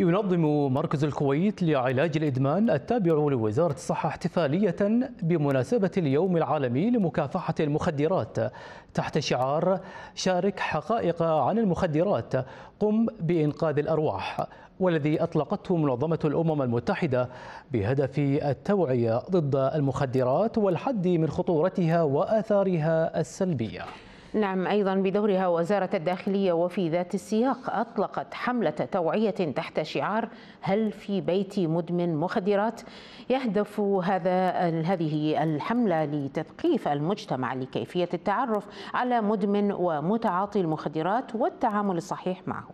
ينظم مركز الكويت لعلاج الإدمان التابع لوزارة الصحة احتفالية بمناسبة اليوم العالمي لمكافحة المخدرات تحت شعار شارك حقائق عن المخدرات. قم بإنقاذ الأرواح والذي أطلقته منظمة الأمم المتحدة بهدف التوعية ضد المخدرات والحد من خطورتها وآثارها السلبية. نعم أيضا بدورها وزارة الداخلية وفي ذات السياق أطلقت حملة توعية تحت شعار هل في بيتي مدمن مخدرات؟ يهدف هذا هذه الحملة لتثقيف المجتمع لكيفية التعرف على مدمن ومتعاطي المخدرات والتعامل الصحيح معه.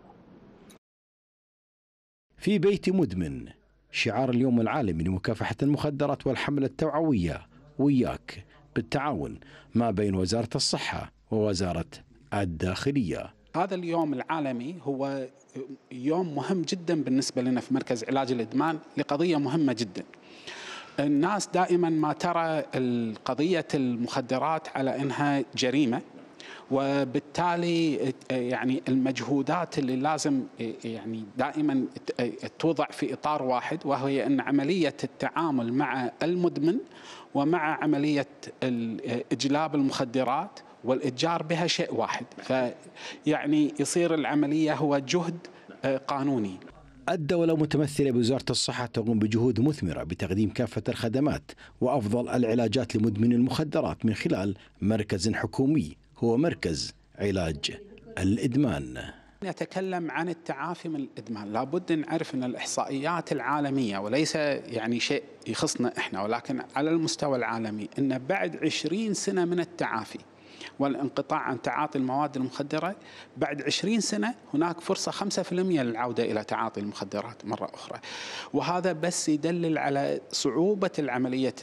في بيتي مدمن شعار اليوم العالمي لمكافحة المخدرات والحملة التوعوية وياك بالتعاون ما بين وزارة الصحة ووزارة الداخلية. هذا اليوم العالمي هو يوم مهم جدا بالنسبة لنا في مركز علاج الإدمان لقضية مهمة جدا. الناس دائما ما ترى قضية المخدرات على أنها جريمة وبالتالي يعني المجهودات اللي لازم يعني دائما توضع في إطار واحد وهي أن عملية التعامل مع المدمن ومع عملية إجلاب المخدرات والإتجار بها شيء واحد. فيعني يصير العملية هو جهد آه، قانوني. الدولة متمثلة بوزارة الصحة تقوم بجهود مثمرة بتقديم كافة الخدمات وأفضل العلاجات لمدمني المخدرات من خلال مركز حكومي هو مركز علاج الإدمان. نتكلم عن التعافي من الإدمان، لابد نعرف أن الإحصائيات العالمية وليس يعني شيء يخصنا إحنا ولكن على المستوى العالمي أن بعد 20 سنة من التعافي والانقطاع عن تعاطي المواد المخدرة. بعد 20 سنة هناك فرصة 5% للعودة إلى تعاطي المخدرات مرة أخرى. وهذا بس يدلل على صعوبة العملية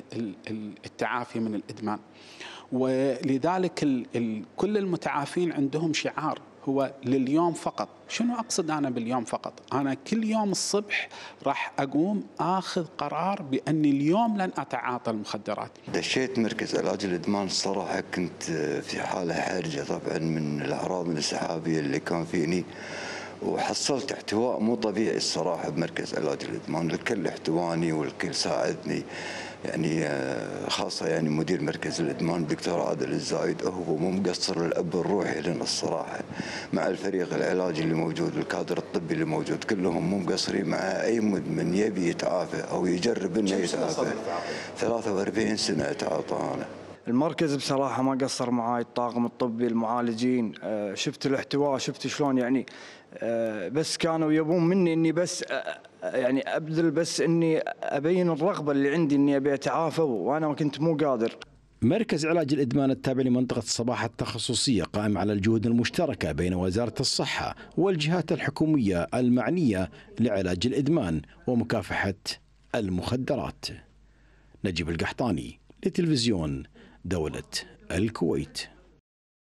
التعافي من الإدمان. ولذلك كل المتعافين عندهم شعار هو لليوم فقط. شنو أقصد أنا باليوم فقط؟ أنا كل يوم الصبح راح أقوم أخذ قرار بأني اليوم لن أتعاطى المخدرات. دشيت مركز علاج الإدمان الصراحة كنت في حالة حرجة طبعا من الأعراض الانسحابية اللي كان فيني. وحصلت احتواء مو طبيعي الصراحة بمركز علاج الإدمان الكل احتواني والكل ساعدني. يعني آه، خاصة يعني مدير مركز الإدمان الدكتور عادل الزايد هو مو مقصر الأب الروحي لنا الصراحة. مع الفريق العلاجي اللي موجود الكادر الطبي اللي موجود كلهم مو مقصرين مع أي مدمن يبي يتعافى أو يجرب إنه يتعافى. 43 سنة أتعاطى أنا. المركز بصراحة ما قصر معاي الطاقم الطبي المعالجين آه، شفت الاحتواء شفت شلون يعني آه، بس كانوا يبون مني إني بس يعني أبذل بس إني أبين الرغبة اللي عندي إني أبي أتعافى وأنا كنت مو قادر. مركز علاج الإدمان التابع لمنطقة الصباح التخصصية قائم على الجهود المشتركة بين وزارة الصحة والجهات الحكومية المعنية لعلاج الإدمان ومكافحة المخدرات. نجيب القحطاني لتلفزيون دولة الكويت.